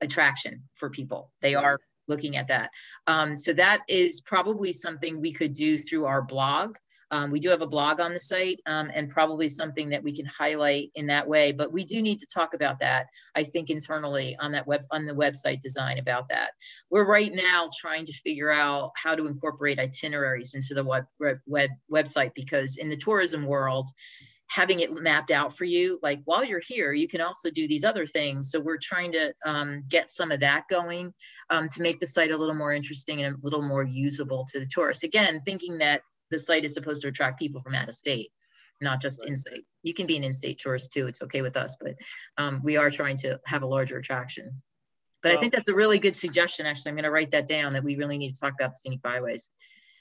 attraction for people. They are looking at that. Um, so that is probably something we could do through our blog. Um, we do have a blog on the site um, and probably something that we can highlight in that way, but we do need to talk about that, I think internally on that web on the website design about that. We're right now trying to figure out how to incorporate itineraries into the web, web website because in the tourism world, having it mapped out for you like while you're here you can also do these other things. So we're trying to um, get some of that going um, to make the site a little more interesting and a little more usable to the tourists again thinking that the site is supposed to attract people from out of state not just right. in-state. You can be an in-state tourist too it's okay with us but um, we are trying to have a larger attraction. But i think that's a really good suggestion actually. I'm going to write that down that we really need to talk about the scenic byways.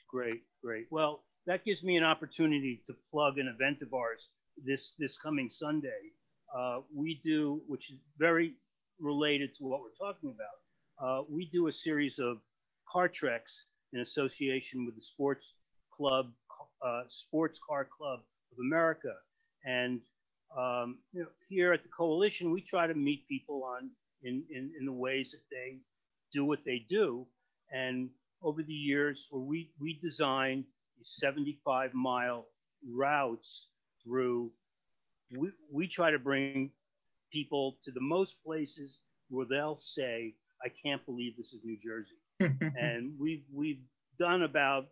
Great great. Well that gives me an opportunity to plug an event of ours this this coming Sunday. Uh, we do, which is very related to what we're talking about. Uh, we do a series of car treks in association with the Sports Club, uh, Sports Car Club of America, and um, you know, here at the coalition, we try to meet people on in, in, in the ways that they do what they do. And over the years, we, we designed 75 mile routes through, we, we try to bring people to the most places where they'll say, I can't believe this is New Jersey. and we've, we've done about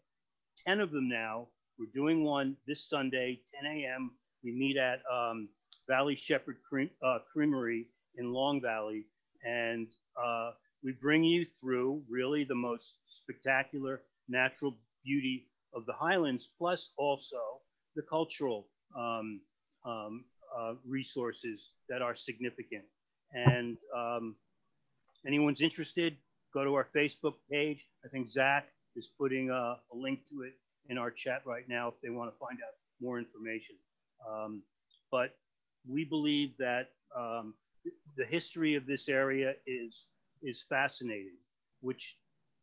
10 of them now. We're doing one this Sunday, 10 a.m. We meet at um, Valley Shepherd Cream, uh, Creamery in Long Valley. And uh, we bring you through really the most spectacular natural beauty of the Highlands, plus also the cultural um, um, uh, resources that are significant. And um, anyone's interested, go to our Facebook page. I think Zach is putting a, a, link to it in our chat right now if they want to find out more information. Um, but we believe that um, the history of this area is is fascinating, which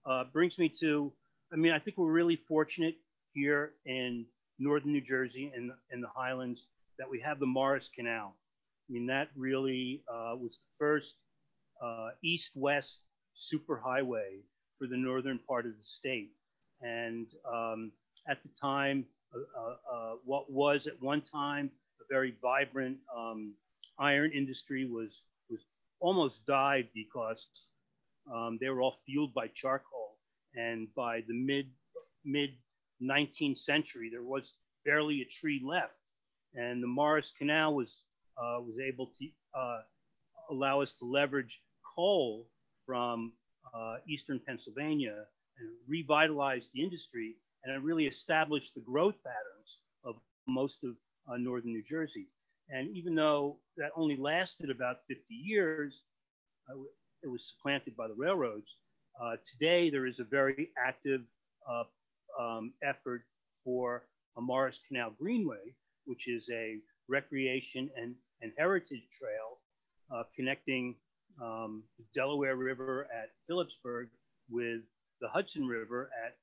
uh, brings me to, I mean, I think we're really fortunate here in northern New Jersey and, and the Highlands that we have the Morris Canal. I mean, that really uh, was the first uh, east-west superhighway for the northern part of the state. And um, at the time, uh, uh, uh what was at one time a very vibrant um, iron industry was, was almost died because um, they were all fueled by charcoal. And by the mid, mid 19th century, there was barely a tree left. And the Morris Canal was, uh, was able to uh, allow us to leverage coal from uh, eastern Pennsylvania and revitalize the industry and it really established the growth patterns of most of uh, northern New Jersey. And even though that only lasted about 50 years, uh, it was supplanted by the railroads. Uh, today, there is a very active um, effort for a Morris Canal Greenway, which is a recreation and, and heritage trail uh, connecting um, the Delaware River at Phillipsburg with the Hudson River at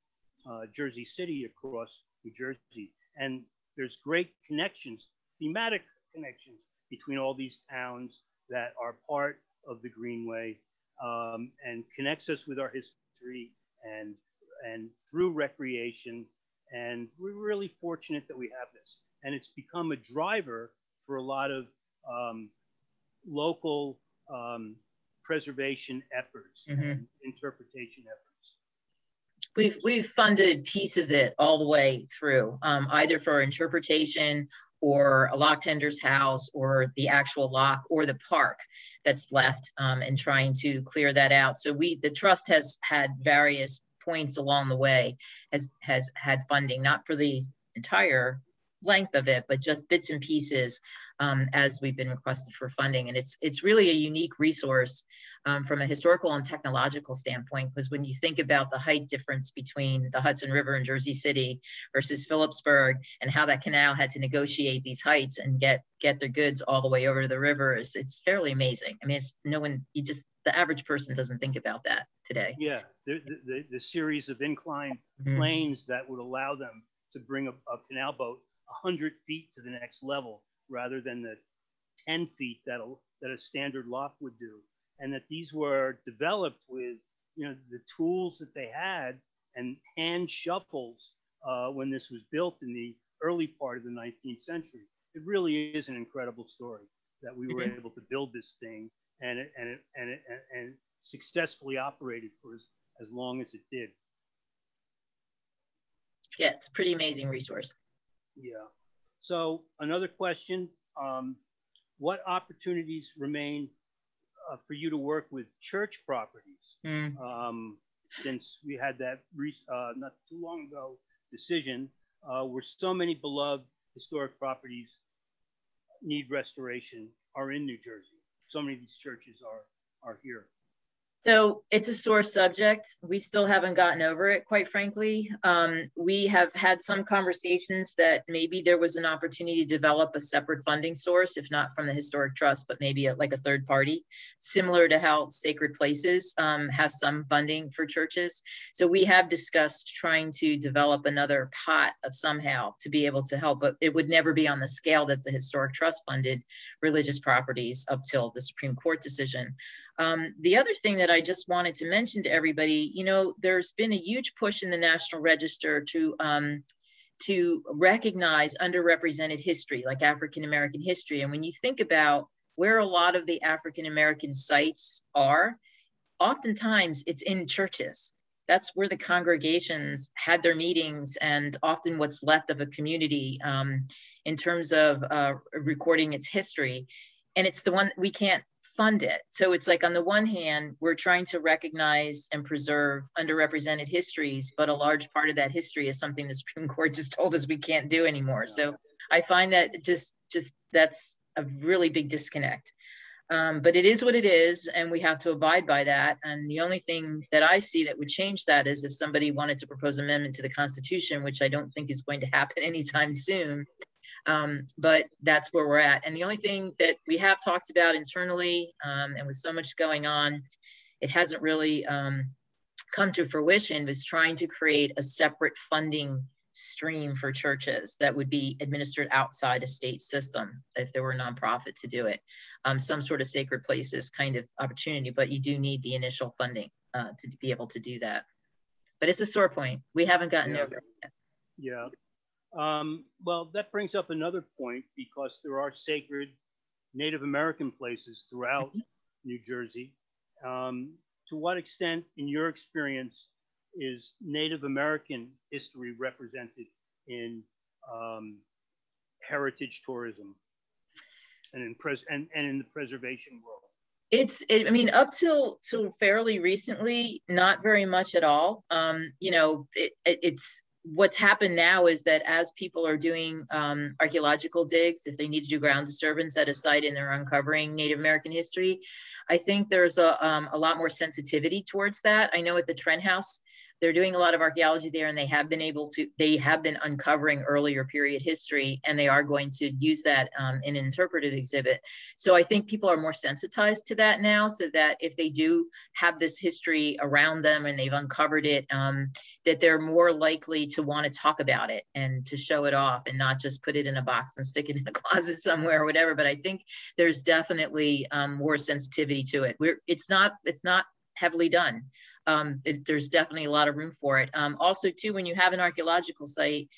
uh, Jersey City across New Jersey. And there's great connections, thematic connections between all these towns that are part of the Greenway um, and connects us with our history and, and through recreation and we're really fortunate that we have this. And it's become a driver for a lot of um, local um, preservation efforts mm-hmm. and interpretation efforts. We've, we've funded piece of it all the way through, um, either for interpretation or a lock tender's house or the actual lock or the park that's left um, and trying to clear that out. So we, the trust has had various points along the way, has, has had funding, not for the entire length of it, but just bits and pieces um, as we've been requested for funding. And it's it's really a unique resource um, from a historical and technological standpoint, because when you think about the height difference between the Hudson River and Jersey City versus Phillipsburg, and how that canal had to negotiate these heights and get get their goods all the way over to the river, is it's fairly amazing. I mean, it's no one you just the average person doesn't think about that today. Yeah, the, the, the series of inclined mm-hmm. planes that would allow them to bring a, a canal boat 100 feet to the next level rather than the 10 feet that that a standard lock would do. And that these were developed with you know the tools that they had and hand shuffles uh, when this was built in the early part of the 19th century. It really is an incredible story that we were able to build this thing and it, and it, and it, and successfully operated for as, as long as it did. Yeah, it's a pretty amazing resource. Yeah. So another question, um, what opportunities remain uh, for you to work with church properties? Mm. Um, since we had that uh, not too long ago decision uh, where so many beloved historic properties need restoration are in New Jersey. So many of these churches are, are here. So it's a sore subject. We still haven't gotten over it, quite frankly. Um, we have had some conversations that maybe there was an opportunity to develop a separate funding source, if not from the Historic Trust, but maybe a, like a third party, similar to how Sacred Places um, has some funding for churches. So we have discussed trying to develop another pot of somehow to be able to help, but it would never be on the scale that the Historic Trust funded religious properties up till the Supreme Court decision. Um, the other thing that I just wanted to mention to everybody, you know, there's been a huge push in the National Register to um, to recognize underrepresented history, like African American history. And when you think about where a lot of the African American sites are, oftentimes it's in churches. That's where the congregations had their meetings, and often what's left of a community um, in terms of uh, recording its history. And it's the one we can't fund it. So it's like on the one hand, we're trying to recognize and preserve underrepresented histories, but a large part of that history is something the Supreme Court just told us we can't do anymore. So I find that just just that's a really big disconnect. Um, but it is what it is, and we have to abide by that. And the only thing that I see that would change that is if somebody wanted to propose amendment to the Constitution, which I don't think is going to happen anytime soon. Um, but that's where we're at. And the only thing that we have talked about internally, um, and with so much going on, it hasn't really um, come to fruition, was trying to create a separate funding stream for churches that would be administered outside a state system if there were a nonprofit to do it. Um, some sort of sacred places kind of opportunity, but you do need the initial funding uh, to be able to do that. But it's a sore point. We haven't gotten yeah. over it yet. Yeah. Um, well, that brings up another point because there are sacred Native American places throughout mm-hmm. New Jersey. Um, to what extent, in your experience, is Native American history represented in um, heritage tourism and in pres- and, and in the preservation world? It's, it, I mean, up till till fairly recently, not very much at all. Um, you know, it, it, it's what's happened now is that as people are doing um, archaeological digs, if they need to do ground disturbance at a site and they're uncovering Native American history, I think there's a, um, a lot more sensitivity towards that. I know at the Trent House, they're doing a lot of archaeology there and they have been able to they have been uncovering earlier period history and they are going to use that um, in an interpretive exhibit. So i think people are more sensitized to that now so that if they do have this history around them and they've uncovered it um, that they're more likely to want to talk about it and to show it off and not just put it in a box and stick it in a closet somewhere or whatever. But i think there's definitely um, more sensitivity to it. We're it's not it's not heavily done um, it, there's definitely a lot of room for it. Um, also, too, when you have an archaeological site,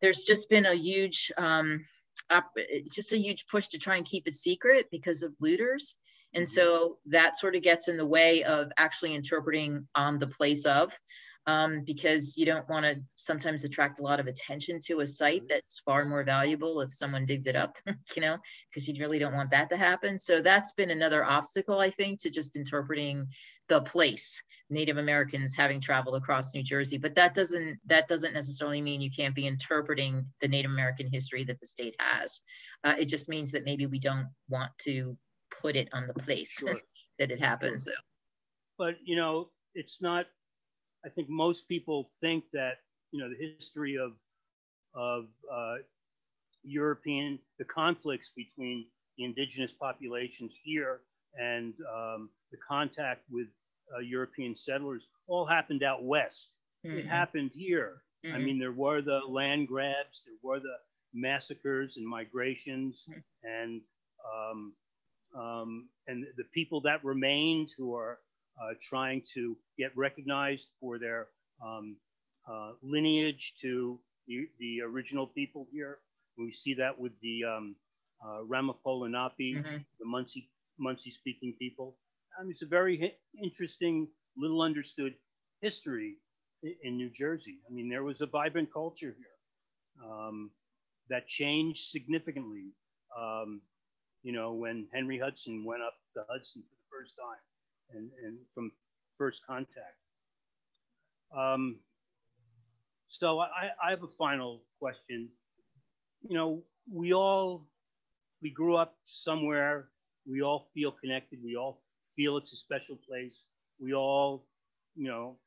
there's just been a huge, um, op- just a huge push to try and keep it secret because of looters. And mm-hmm. so that sort of gets in the way of actually interpreting on the place of. Um, because you don't want to sometimes attract a lot of attention to a site that's far more valuable if someone digs it up, you know, because you really don't want that to happen. So that's been another obstacle, I think, to just interpreting the place native americans having traveled across new jersey but that doesn't that doesn't necessarily mean you can't be interpreting the native american history that the state has uh, it just means that maybe we don't want to put it on the place sure. that it happens sure. so. but you know it's not i think most people think that you know the history of of uh, european the conflicts between the indigenous populations here and um, the contact with uh, European settlers all happened out west. Mm-hmm. It happened here. Mm-hmm. I mean, there were the land grabs, there were the massacres and migrations, mm-hmm. and um, um, and the people that remained who are trying to get recognized for their um, uh, lineage to the, the, original people here. We see that with the um, uh, Ramapough Lenape, mm-hmm. the Munsee, Munsee speaking people. I mean, it's a very interesting, little understood history in New Jersey. I mean, there was a vibrant culture here um, that changed significantly. Um, you know, when Henry Hudson went up the Hudson for the first time and, and from first contact. Um, so I, I have a final question. You know, we all, we grew up somewhere, we all feel connected, we all feel it's a special place. We all, you know,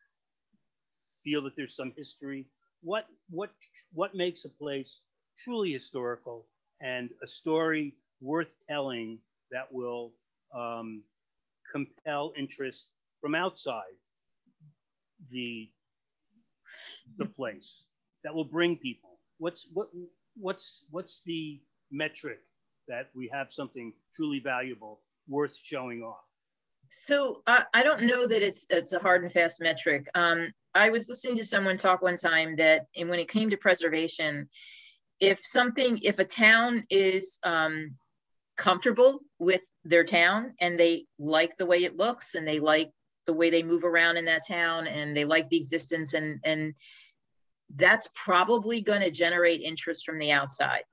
feel that there's some history. What what what makes a place truly historical and a story worth telling that will um, compel interest from outside the the place that will bring people what's what what's what's the metric that we have something truly valuable worth showing off so uh, I don't know that it's it's a hard and fast metric. Um, I was listening to someone talk one time that, and when it came to preservation, if something, if a town is um, comfortable with their town and they like the way it looks and they like the way they move around in that town and they like the existence and and that's probably going to generate interest from the outside.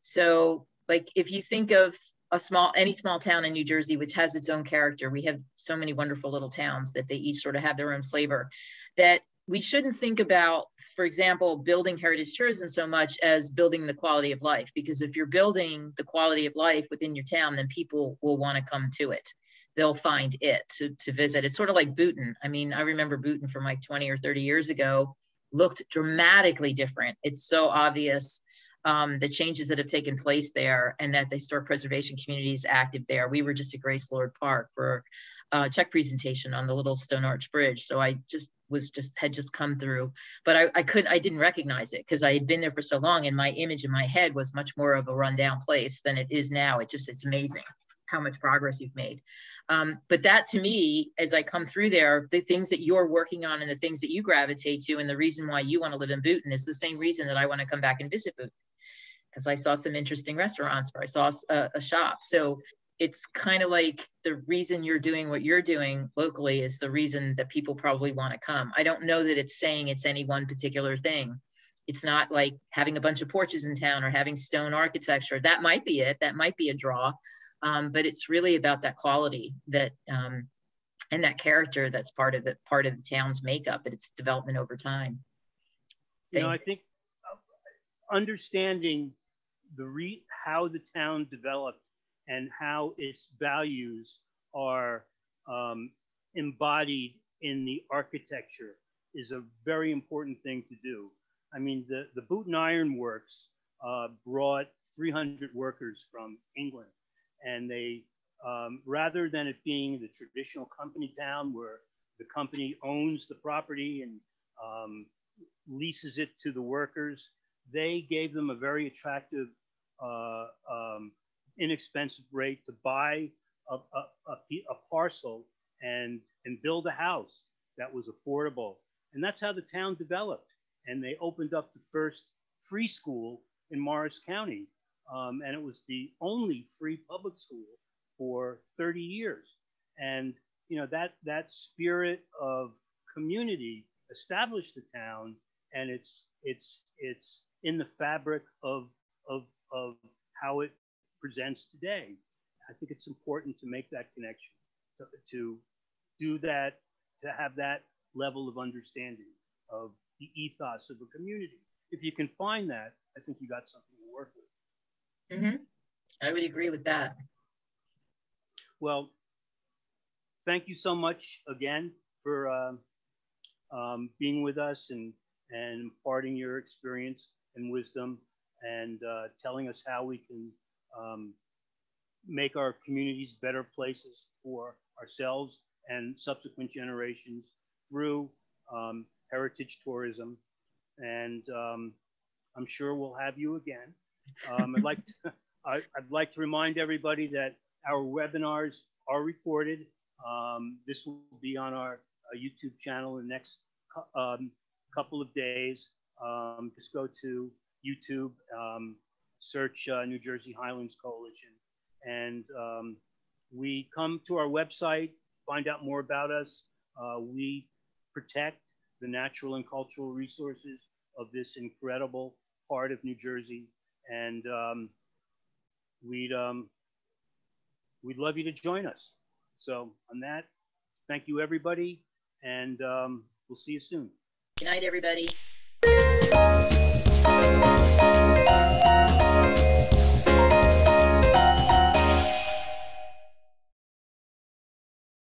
So like if you think of a small any small town in New Jersey which has its own character. We have so many wonderful little towns that they each sort of have their own flavor. That we shouldn't think about, for example, building heritage tourism so much as building the quality of life. Because if you're building the quality of life within your town, then people will want to come to it. They'll find it to, to visit. It's sort of like Boonton. I mean, I remember Boonton from like 20 or 30 years ago looked dramatically different. It's so obvious um, the changes that have taken place there and that the historic preservation community is active there. We were just at Grace Lord Park for a check presentation on the little Stone Arch Bridge. So I just was just had just come through, but I, I couldn't, I didn't recognize it because I had been there for so long and my image in my head was much more of a rundown place than it is now. It just, it's amazing how much progress you've made. Um, but that to me, as I come through there, the things that you're working on and the things that you gravitate to, and the reason why you want to live in Boonton is the same reason that I want to come back and visit Boonton because I saw some interesting restaurants or I saw a, a shop. So it's kind of like the reason you're doing what you're doing locally is the reason that people probably want to come. I don't know that it's saying it's any one particular thing. It's not like having a bunch of porches in town or having stone architecture. That might be it. That might be a draw. Um, but it's really about that quality that um, and that character that's part of the part of the town's makeup and its development over time. Thank you know, I think understanding the re- how the town developed and how its values are um, embodied in the architecture is a very important thing to do. I mean, the, the Boonton Iron Works uh, brought 300 workers from England, and they, um, rather than it being the traditional company town where the company owns the property and um, leases it to the workers, they gave them a very attractive, uh, um, inexpensive rate to buy a, a, a, a, parcel and, and build a house that was affordable. And that's how the town developed. And they opened up the first free school in Morris County. Um, and it was the only free public school for 30 years. And you know that that spirit of community established the town and it's it's it's in the fabric of of of how it presents today. I think it's important to make that connection, to, to do that, to have that level of understanding of the ethos of a community. If you can find that, I think you got something to work with. Mm-hmm. I would agree with that. Well, thank you so much again for uh, um, being with us and, and imparting your experience and wisdom and uh, telling us how we can um, make our communities better places for ourselves and subsequent generations through um, heritage tourism. And um, I'm sure we'll have you again. Um, I'd like to, I, would like to remind everybody that our webinars are recorded. Um, this will be on our uh, YouTube channel in the next um, couple of days. Just go to YouTube, um, search uh, New Jersey Highlands Coalition, and um, we come to our website, find out more about us. Uh, we protect the natural and cultural resources of this incredible part of New Jersey, and um, we'd um, we'd love you to join us. So on that, thank you everybody, and um, we'll see you soon. Good night, everybody.